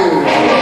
you.